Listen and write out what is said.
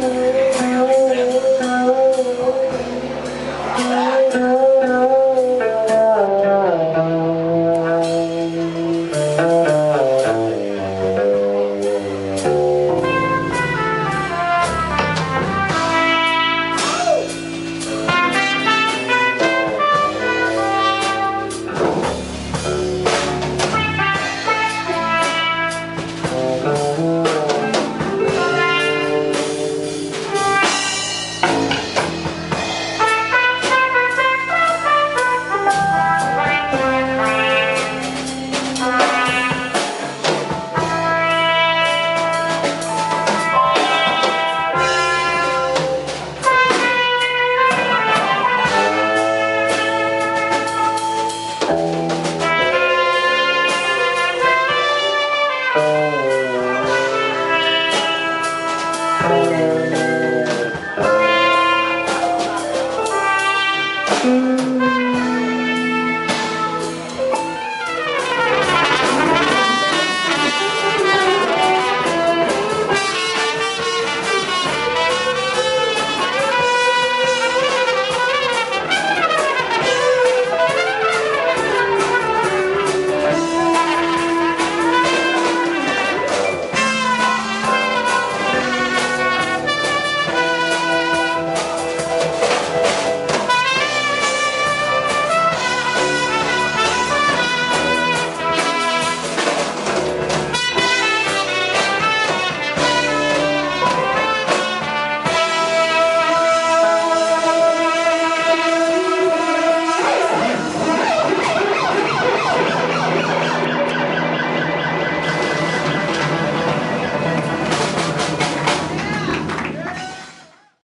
Señor.